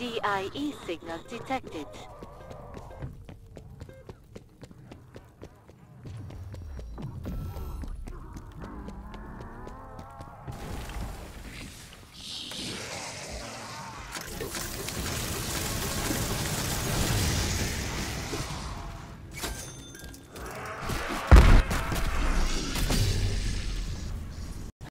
DIE signal detected.